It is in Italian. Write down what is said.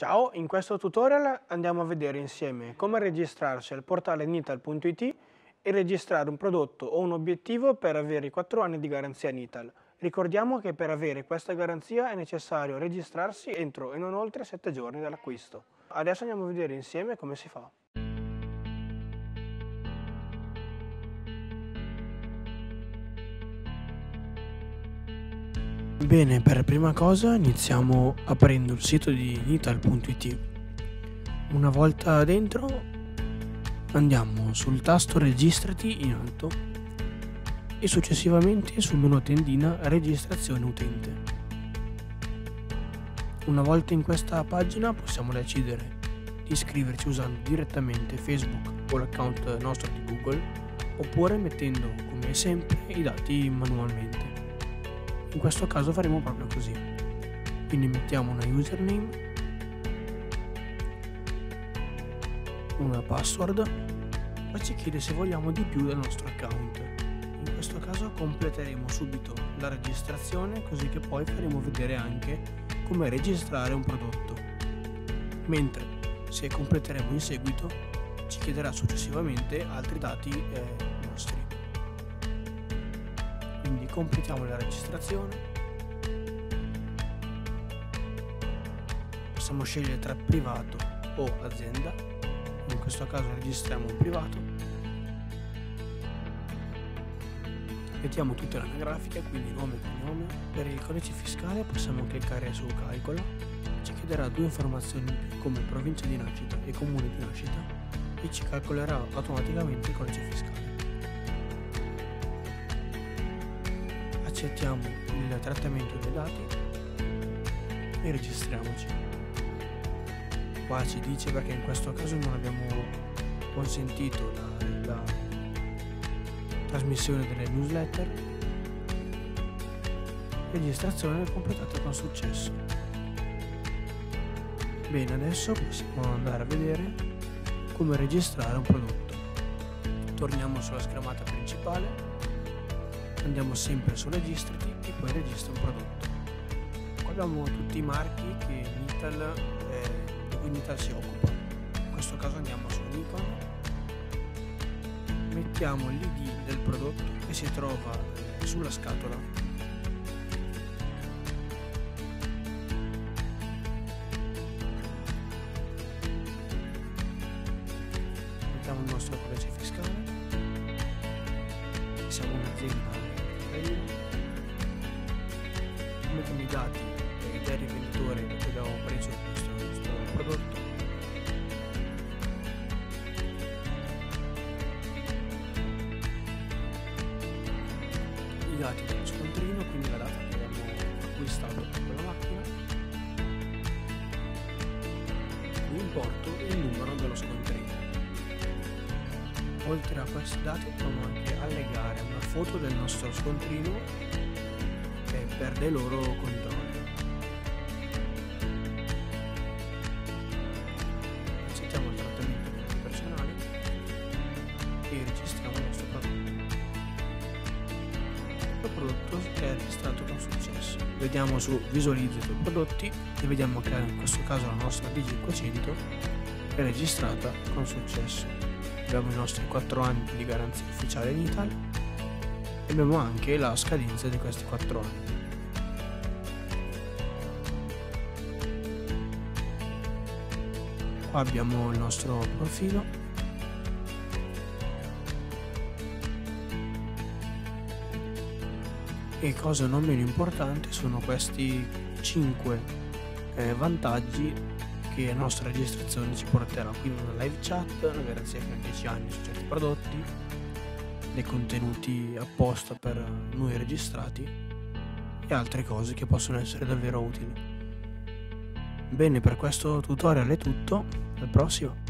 Ciao, in questo tutorial andiamo a vedere insieme come registrarsi al portale nital.it e registrare un prodotto o un obiettivo per avere i 4 anni di garanzia Nital. Ricordiamo che per avere questa garanzia è necessario registrarsi entro e non oltre 7 giorni dall'acquisto. Adesso andiamo a vedere insieme come si fa. Bene, per prima cosa iniziamo aprendo il sito di nital.it. Una volta dentro andiamo sul tasto registrati in alto e successivamente sul menu tendina registrazione utente. Una volta in questa pagina possiamo decidere di iscriverci usando direttamente Facebook o l'account nostro di Google oppure mettendo come sempre i dati manualmente in questo caso faremo proprio così. Quindi mettiamo una username. Una password. Poi ci chiede se vogliamo di più del nostro account. In questo caso completeremo subito la registrazione così che poi faremo vedere anche come registrare un prodotto. Mentre se completeremo in seguito ci chiederà successivamente altri dati eh, completiamo la registrazione. Possiamo scegliere tra privato o azienda. In questo caso registriamo un privato. Mettiamo tutta l'anagrafica quindi nome e cognome. Per il codice fiscale possiamo cliccare su calcola. Ci chiederà due informazioni come provincia di nascita e comune di nascita e ci calcolerà automaticamente il codice fiscale accettiamo il trattamento dei dati e registriamoci. Qua ci dice perché in questo caso non abbiamo consentito la, la trasmissione delle newsletter. Registrazione completata con successo. Bene adesso possiamo andare a vedere come registrare un prodotto. Torniamo sulla schermata principale andiamo sempre su registrati e poi registra un prodotto. Qua abbiamo tutti i marchi che Nital, eh, di cui Nital si occupa. In questo caso andiamo su Nikon. Mettiamo l'id del prodotto che si trova eh, sulla scatola. Mettiamo il nostro codice fiscale. Siamo un'azienda meglio mettiamo i dati del rivenditore cui abbiamo preso questo, questo prodotto? I dati dello scontrino quindi la data che abbiamo acquistato quella macchina. L'importo e il numero dello scontrino. Oltre a questi dati possiamo anche foto del nostro scontrino per dei loro controlli. Accettiamo il trattamento dei dati personali e registriamo il nostro prodotto. Il prodotto è registrato con successo. Vediamo su visualizza i prodotti e vediamo che in questo caso la nostra DG500 è registrata con successo abbiamo i nostri 4 anni di garanzia ufficiale in Italia abbiamo anche la scadenza di questi 4 anni. Qua abbiamo il nostro profilo e cosa non meno importante sono questi 5 eh, vantaggi che la nostra registrazione ci porterà quindi una live chat, una garanzia fino a 10 anni su certi prodotti, dei contenuti apposta per noi registrati e altre cose che possono essere davvero utili. Bene, per questo tutorial è tutto, al prossimo!